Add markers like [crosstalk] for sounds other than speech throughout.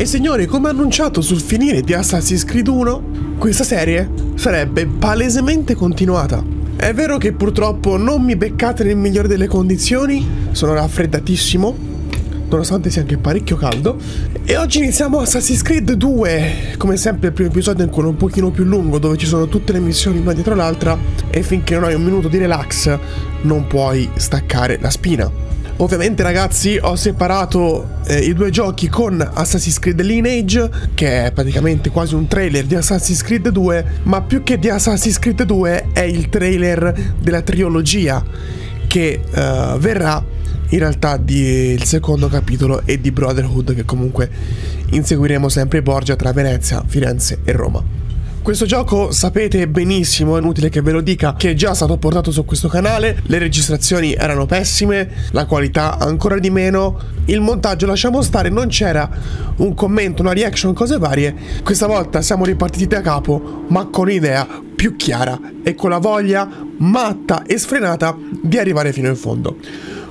E signori, come annunciato sul finire di Assassin's Creed 1, questa serie sarebbe palesemente continuata. È vero che purtroppo non mi beccate nel migliore delle condizioni, sono raffreddatissimo, nonostante sia anche parecchio caldo. E oggi iniziamo Assassin's Creed 2, come sempre il primo episodio è ancora un pochino più lungo, dove ci sono tutte le missioni una dietro l'altra e finché non hai un minuto di relax non puoi staccare la spina. Ovviamente ragazzi ho separato eh, i due giochi con Assassin's Creed Lineage che è praticamente quasi un trailer di Assassin's Creed 2 ma più che di Assassin's Creed 2 è il trailer della trilogia che uh, verrà in realtà del secondo capitolo e di Brotherhood che comunque inseguiremo sempre Borgia tra Venezia, Firenze e Roma. Questo gioco sapete benissimo, è inutile che ve lo dica, che è già stato portato su questo canale, le registrazioni erano pessime, la qualità ancora di meno, il montaggio lasciamo stare, non c'era un commento, una reaction, cose varie. Questa volta siamo ripartiti da capo, ma con un'idea più chiara e con la voglia matta e sfrenata di arrivare fino in fondo.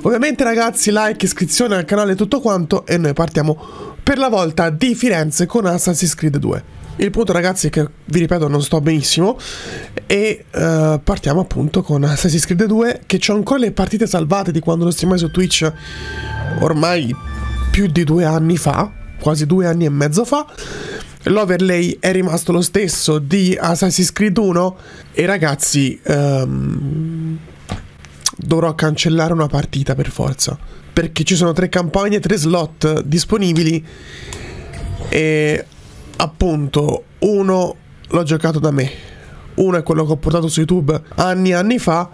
Ovviamente ragazzi, like, iscrizione al canale tutto quanto e noi partiamo per la volta di Firenze con Assassin's Creed 2. Il punto ragazzi è che vi ripeto non sto benissimo. E uh, partiamo appunto con Assassin's Creed 2 che ho ancora le partite salvate di quando lo streamai su Twitch ormai più di due anni fa, quasi due anni e mezzo fa. L'overlay è rimasto lo stesso di Assassin's Creed 1 e ragazzi um, dovrò cancellare una partita per forza. Perché ci sono tre campagne, tre slot disponibili. E appunto uno l'ho giocato da me, uno è quello che ho portato su YouTube anni e anni fa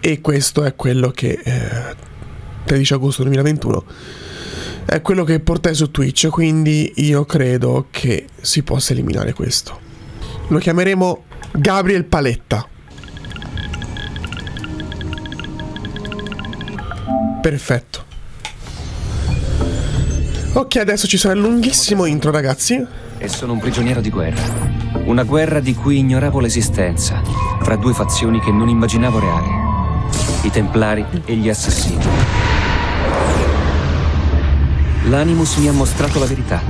e questo è quello che eh, 13 agosto 2021 è quello che portai su Twitch, quindi io credo che si possa eliminare questo. Lo chiameremo Gabriel Paletta. Perfetto. Ok, adesso ci sarà il lunghissimo intro, ragazzi e sono un prigioniero di guerra. Una guerra di cui ignoravo l'esistenza, fra due fazioni che non immaginavo reali. I Templari e gli Assassini. L'Animus mi ha mostrato la verità.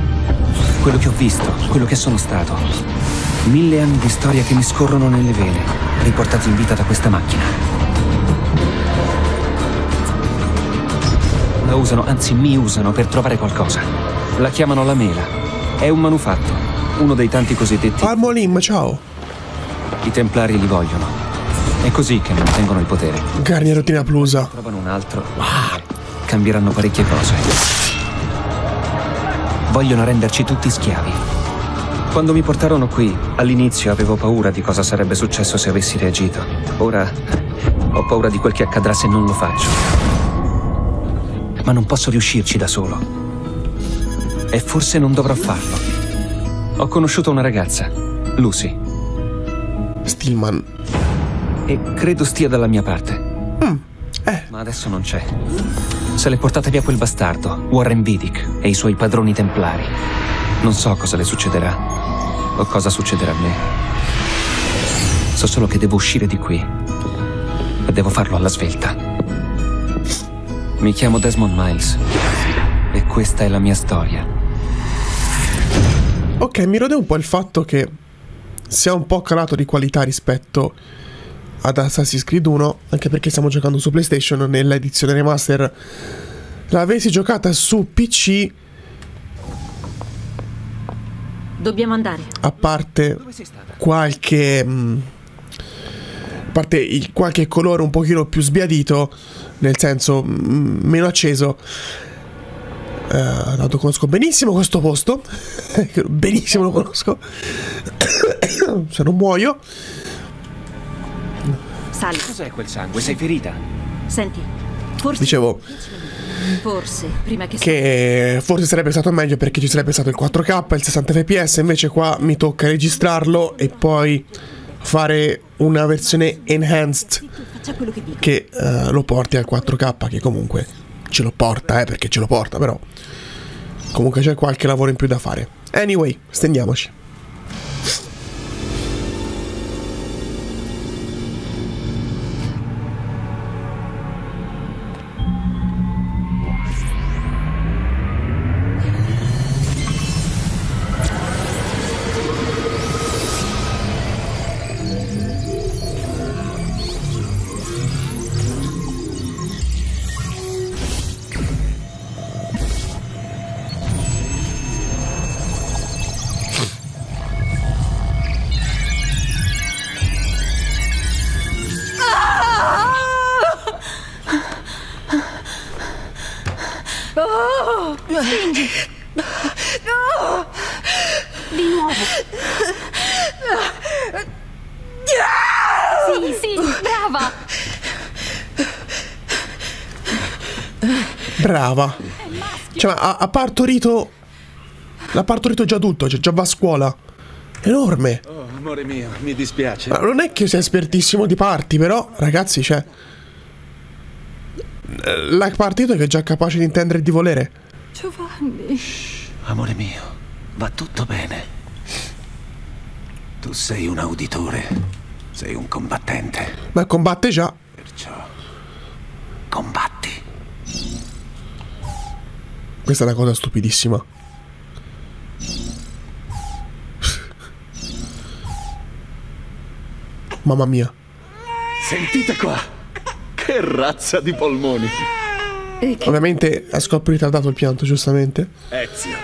Quello che ho visto, quello che sono stato. Mille anni di storia che mi scorrono nelle vene, riportati in vita da questa macchina. La usano, anzi mi usano per trovare qualcosa. La chiamano la mela è un manufatto, uno dei tanti cosiddetti... Armolim, ciao. I Templari li vogliono. È così che mantengono il potere. Garnierotina plusa. Trovano un altro. Ah. Cambieranno parecchie cose. Vogliono renderci tutti schiavi. Quando mi portarono qui, all'inizio avevo paura di cosa sarebbe successo se avessi reagito. Ora ho paura di quel che accadrà se non lo faccio. Ma non posso riuscirci da solo. E forse non dovrò farlo. Ho conosciuto una ragazza, Lucy. Stillman. E credo stia dalla mia parte. Mm. Eh. Ma adesso non c'è. Se l'è portata via quel bastardo, Warren Vidic e i suoi padroni templari. Non so cosa le succederà. O cosa succederà a me. So solo che devo uscire di qui. E devo farlo alla svelta. Mi chiamo Desmond Miles. E questa è la mia storia. Ok, mi rode un po' il fatto che sia un po' calato di qualità rispetto ad Assassin's Creed 1, anche perché stiamo giocando su PlayStation nell'edizione remaster. L'avessi giocata su PC Dobbiamo andare. A parte qualche mh, mm, a parte il, qualche colore un pochino più sbiadito, nel senso mh, mm, meno acceso Uh, lo conosco benissimo questo posto. [laughs] benissimo lo conosco. [coughs] Se non muoio. Sali. Cos'è quel sangue? Sei ferita? Senti, forse. Dicevo. Forse, prima che. Che forse sarebbe stato meglio perché ci sarebbe stato il 4K, il 60 fps. Invece qua mi tocca registrarlo e poi fare una versione enhanced che uh, lo porti al 4K, che comunque ce lo porta, eh, perché ce lo porta, però comunque c'è qualche lavoro in più da fare. Anyway, stendiamoci. Brava. Cioè, ha, ha partorito. L'ha partorito già tutto, cioè già va a scuola. Enorme. Oh, amore mio, mi dispiace. Ma non è che sia espertissimo di parti, però, ragazzi, cioè. L'ha partito che è già capace di intendere e di volere. Giovanni. Amore mio, va tutto bene. Tu sei un auditore, sei un combattente, Ma combatte già. perciò combatti. Questa è una cosa stupidissima. Mamma mia. Sentite qua, che razza di polmoni. Ovviamente ha scoppio ritardato il pianto, giustamente. Ezio.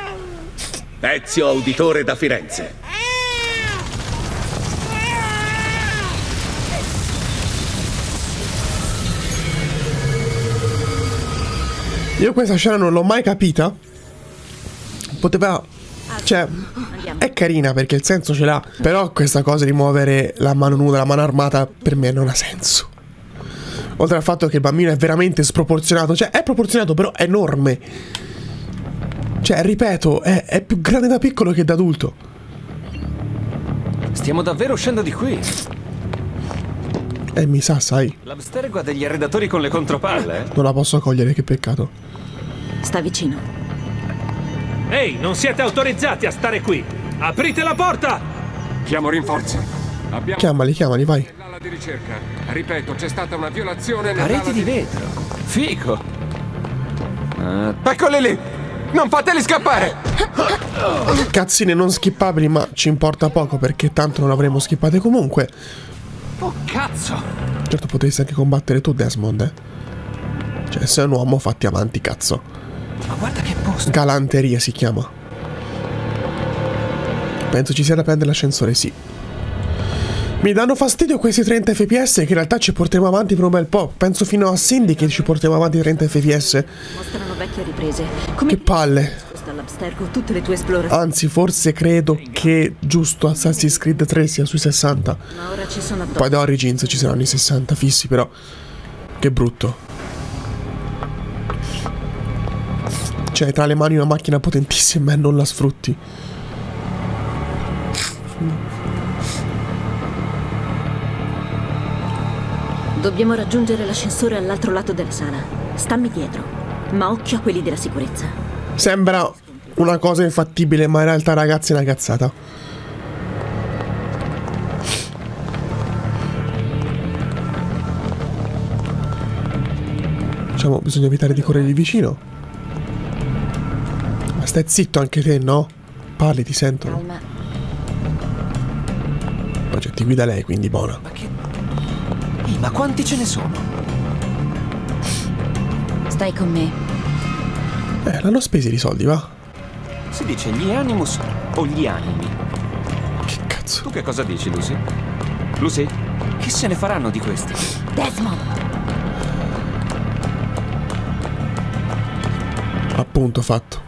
Ezio Auditore da Firenze. Io questa scena non l'ho mai capita. Poteva. Cioè, Andiamo. è carina perché il senso ce l'ha. Però questa cosa di muovere la mano nuda, la mano armata, per me non ha senso. Oltre al fatto che il bambino è veramente sproporzionato. Cioè, è proporzionato, però è enorme. Cioè, ripeto, è, è più grande da piccolo che da adulto. Stiamo davvero uscendo di qui. E mi sa, sai. L'Abstergo ha degli arredatori con le contropalle, eh? Non la posso cogliere, che peccato. Sta vicino. Ehi, non siete autorizzati a stare qui! Aprite la porta! Chiamo rinforzi. Abbiamo Chiamali, chiamali, vai. di ricerca. Ripeto, c'è stata una violazione Pareti di vetro. Fico. Ah, Eccoli lì! Non fateli scappare! Cazzine non skippabili, ma ci importa poco perché tanto non avremmo skippate comunque. oh, cazzo! Certo potresti anche combattere tu, Desmond, eh. Cioè, sei un uomo, fatti avanti, cazzo. Ma guarda che posto. Galanteria si chiama. Penso ci sia da prendere l'ascensore, sì. Mi danno fastidio questi 30 fps che in realtà ci porteremo avanti per un bel po'. Penso fino a Cindy che ci porteremo avanti 30 fps. Mostrano vecchie riprese. Come Che palle. Anzi, forse credo che giusto Assassin's Creed 3 sia sui 60. Ma ora ci sono addosso. Poi da Origins ci saranno i 60 fissi, però. Che brutto. Cioè, tra le mani una macchina potentissima e non la sfrutti. Dobbiamo raggiungere l'ascensore all'altro lato della sala. Stammi dietro. Ma occhio a quelli della sicurezza. Sembra una cosa infattibile, ma in realtà, ragazzi, è una cazzata. Diciamo, bisogna evitare di correre di vicino. Ma stai zitto anche te, no? Parli, ti sentono. Calma. Poi cioè, ti guida lei, quindi buona. Ma che. Ehi, ma quanti ce ne sono? Stai con me. Eh, l'hanno spesi i soldi, va? Si dice gli animus o gli animi? Che cazzo. Tu che cosa dici, Lucy? Lucy? Che se ne faranno di questi? Desmond! Appunto fatto.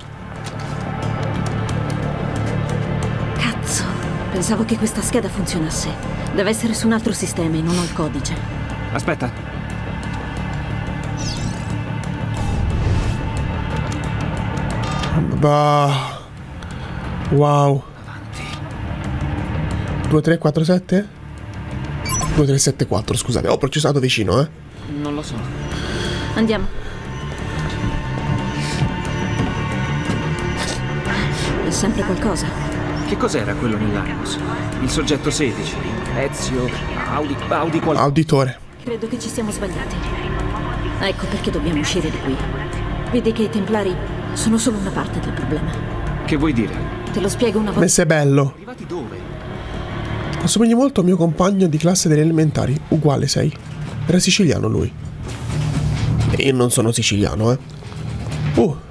Pensavo che questa scheda funzionasse. Deve essere su un altro sistema e non ho il codice. Aspetta. Bah. Wow. Avanti. 2, 3, 4, 7? 2, 3, 7, 4, scusate. Ho processato vicino, eh. Non lo so. Andiamo. È sempre qualcosa. Che cos'era quello nell'animus? Il soggetto 16. Ezio. Audi. Audi qual... Auditore. Credo che ci siamo sbagliati. Ecco perché dobbiamo uscire di qui. Vedi che i templari sono solo una parte del problema. Che vuoi dire? Te lo spiego una volta. Messe bello. Arrivati dove? Assomigli molto al mio compagno di classe delle elementari. Uguale sei. Era siciliano lui. E io non sono siciliano, eh. Uh.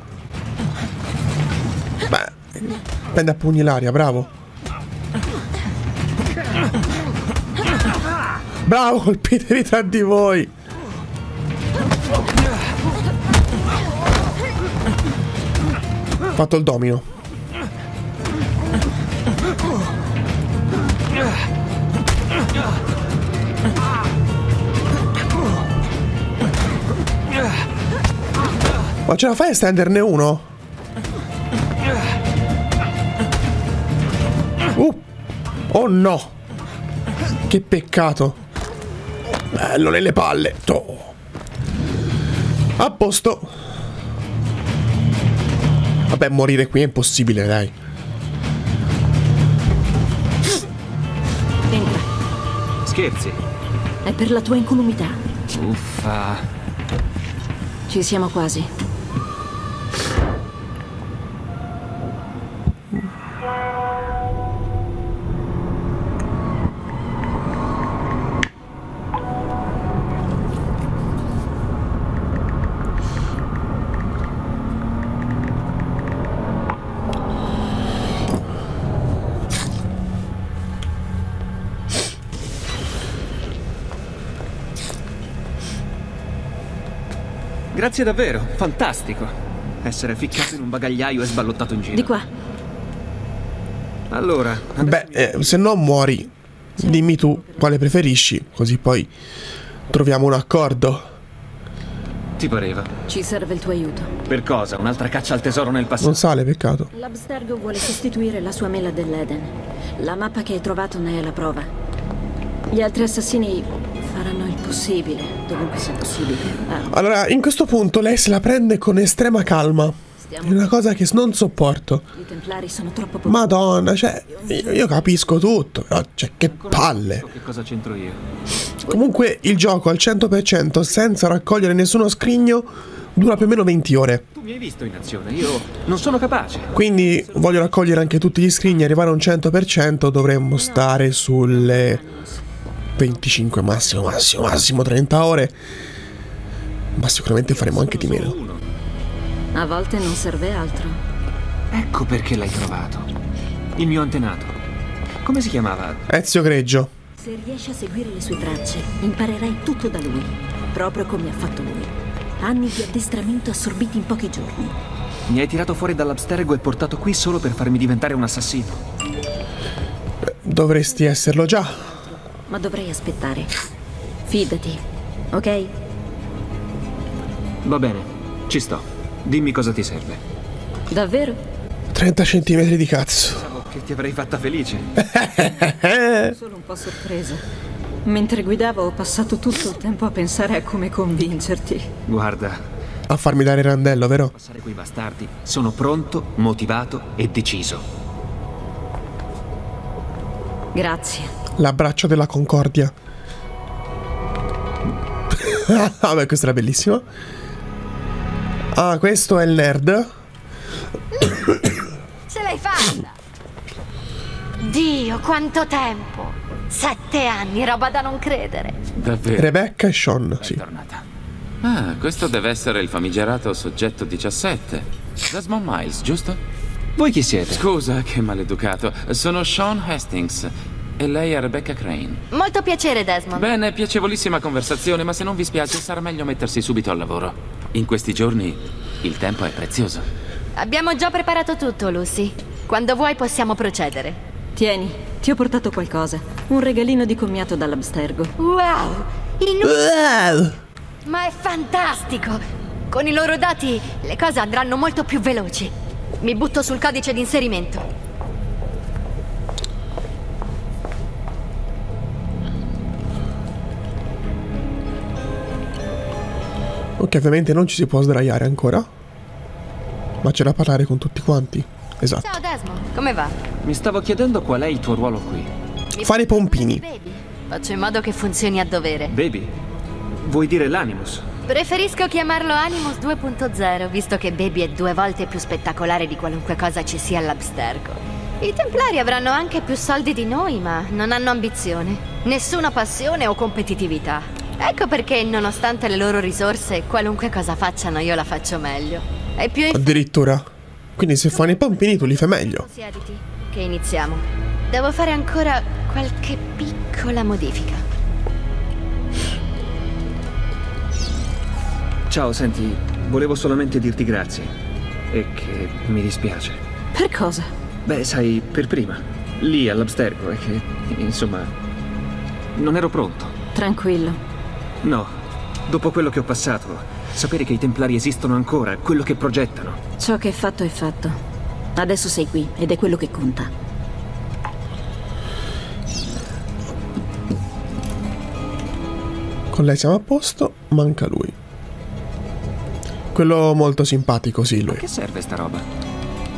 Prende a pugni l'aria, bravo. Bravo, colpitevi tra di voi. fatto il domino. Ma ce la fai a stenderne uno? Oh no! Che peccato! Bello nelle palle! Toh. A posto! Vabbè, morire qui è impossibile, dai. Entra. Scherzi. È per la tua incolumità. Uffa. Ci siamo quasi. Grazie davvero, fantastico. Essere ficcato in un bagagliaio e sballottato in giro. Di qua. Allora, Beh, eh, se no muori. Dimmi tu quale preferisci, così poi troviamo un accordo. ti pareva. Ci serve il tuo aiuto. Per cosa? Un'altra caccia al tesoro nel passato? Non sale, peccato. L'Abstergo vuole sostituire la sua mela dell'Eden. La mappa che hai trovato ne è la prova. Gli altri assassini possibile, dovunque sia possibile. Ah, Allora, in questo punto lei se la prende con estrema calma. È una cosa che non sopporto. I templari sono troppo pochi. Madonna, cioè, io, io capisco tutto, però, cioè, che palle. Che cosa c'entro io? Comunque, il gioco al 100% senza raccogliere nessuno scrigno dura più o meno 20 ore. Tu mi hai visto in azione, io non sono capace. Quindi voglio raccogliere anche tutti gli scrigni e arrivare a un 100%, dovremmo stare sulle 25 massimo, massimo, massimo 30 ore. Ma sicuramente faremo anche di meno. A volte non serve altro. Ecco perché l'hai trovato. Il mio antenato. Come si chiamava? Ezio Greggio. Se riesci a seguire le sue tracce, imparerai tutto da lui, proprio come ha fatto lui. Anni di addestramento assorbiti in pochi giorni. Mi hai tirato fuori dall'abstergo e portato qui solo per farmi diventare un assassino. Dovresti esserlo già. Ma dovrei aspettare. Fidati, ok? Va bene, ci sto. Dimmi cosa ti serve. Davvero? 30 centimetri di cazzo. Pensavo che ti avrei fatta felice. [laughs] Sono un po' sorpresa. Mentre guidavo ho passato tutto il tempo a pensare a come convincerti. Guarda, A farmi dare randello, vero? passare quei bastardi. Sono pronto, motivato e deciso. Grazie. L'abbraccio della concordia. [laughs] Vabbè, questo era bellissimo. Ah, questo è il nerd. [coughs] Ce l'hai fatta! Dio, quanto tempo! Sette anni, roba da non credere. Davvero? Rebecca e Sean, sì. Tornata. Ah, questo deve essere il famigerato soggetto 17. Desmond Miles, giusto? Voi chi siete? Scusa, che maleducato. Sono Sean Hastings. E lei è Rebecca Crane. Molto piacere, Desmond. Bene, piacevolissima conversazione, ma se non vi spiace sarà meglio mettersi subito al lavoro. In questi giorni il tempo è prezioso. Abbiamo già preparato tutto, Lucy. Quando vuoi possiamo procedere. Tieni, ti ho portato qualcosa. Un regalino di commiato dall'Abstergo. Wow! Il Uh, Ma è fantastico! Con i loro dati le cose andranno molto più veloci. Mi butto sul codice di inserimento. Ok, ovviamente non ci si può sdraiare ancora. Ma c'è da parlare con tutti quanti. Esatto. Ciao Desmond, come va? Mi stavo chiedendo qual è il tuo ruolo qui. Fare i pompini. Baby. Faccio in modo che funzioni a dovere. Baby, vuoi dire l'Animus? Preferisco chiamarlo Animus 2.0, visto che Baby è due volte più spettacolare di qualunque cosa ci sia all'Abstergo. I Templari avranno anche più soldi di noi, ma non hanno ambizione, nessuna passione o competitività. Ecco perché, nonostante le loro risorse, qualunque cosa facciano io la faccio meglio. E più Addirittura. Quindi se fanno i pompini tu li fai meglio. Siediti, che iniziamo. Devo fare ancora qualche piccola modifica. Ciao, senti, volevo solamente dirti grazie. e che mi dispiace. Per cosa? Beh, sai, per prima, lì all'Abstergo, e che, insomma, non ero pronto. Tranquillo. No, dopo quello che ho passato, sapere che i Templari esistono ancora, quello che progettano. Ciò che è fatto è fatto. Adesso sei qui ed è quello che conta. Con lei siamo a posto, manca lui. Quello molto simpatico, sì, lui. Che serve sta roba?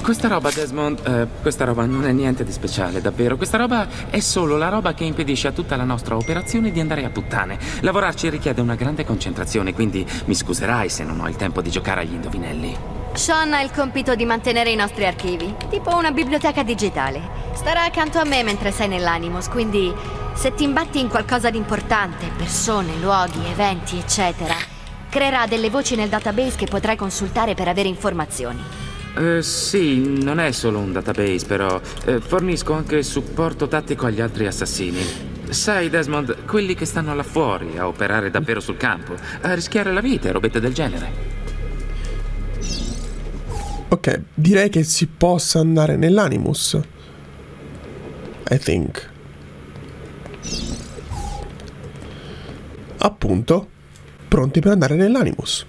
Questa roba, Desmond, eh, questa roba non è niente di speciale, davvero. Questa roba è solo la roba che impedisce a tutta la nostra operazione di andare a puttane. Lavorarci richiede una grande concentrazione, quindi mi scuserai se non ho il tempo di giocare agli indovinelli. Sean ha il compito di mantenere i nostri archivi, tipo una biblioteca digitale. Starà accanto a me mentre sei nell'Animus, quindi se ti imbatti in qualcosa di importante, persone, luoghi, eventi, eccetera, creerà delle voci nel database che potrai consultare per avere informazioni. Eh, sì, non è solo un database, però. Eh, fornisco anche supporto tattico agli altri assassini. Sai, Desmond, quelli che stanno là fuori a operare davvero sul campo, a rischiare la vita e robette del genere. Ok, direi che si possa andare nell'Animus. I think. appunto pronti per andare nell'Animus.